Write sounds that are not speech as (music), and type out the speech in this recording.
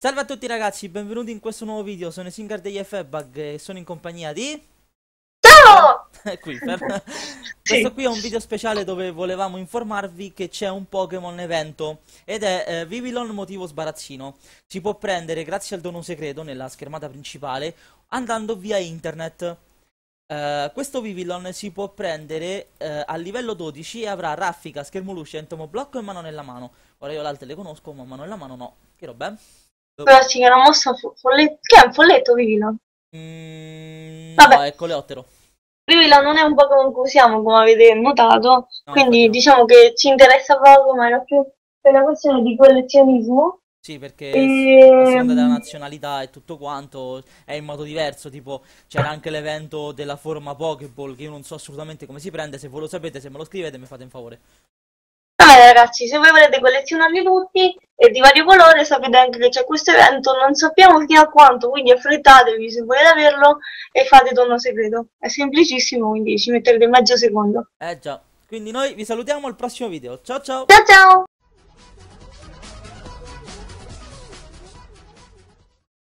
Salve a tutti ragazzi, benvenuti in questo nuovo video, sono Singer degli FBug e sono in compagnia di... Ciao! (laughs) qui, (laughs) per... Questo qui è un video speciale dove volevamo informarvi che c'è un Pokémon evento ed è eh, Vivillon motivo sbarazzino. Si può prendere grazie al dono segreto nella schermata principale andando via internet. Uh, questo Vivillon si può prendere uh, a livello 12 e avrà raffica, schermo luce, entomoblocco e mano nella mano. Ora io le altre le conosco, ma mano nella mano no. Che roba è? Però sì, è una mossa fo- folletto. Che è un folletto, Vivillon? Mm, Vabbè. no, è coleottero. Vivillon non è un Pokémon che usiamo, come avete notato. No, quindi no. diciamo che ci interessa poco, ma era più per una questione di collezionismo. Sì, perché Ehm. a seconda della nazionalità e tutto quanto è in modo diverso. Tipo, c'era anche l'evento della forma Pokéball che io non so assolutamente come si prende. Se voi lo sapete, se me lo scrivete, mi fate un favore. Vabbè ragazzi, se voi volete collezionarli tutti e di vario colore, sapete anche che c'è questo evento, non sappiamo fino a quanto, quindi affrettatevi se volete averlo e fate dono segreto. È semplicissimo, quindi ci metterete mezzo secondo. Eh già. Quindi noi vi salutiamo al prossimo video. Ciao ciao! Ciao ciao!